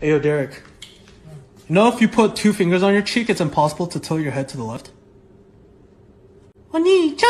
Hey, yo, Draco. You know if you put two fingers on your cheek, it's impossible to tilt your head to the left? 언니, 짠!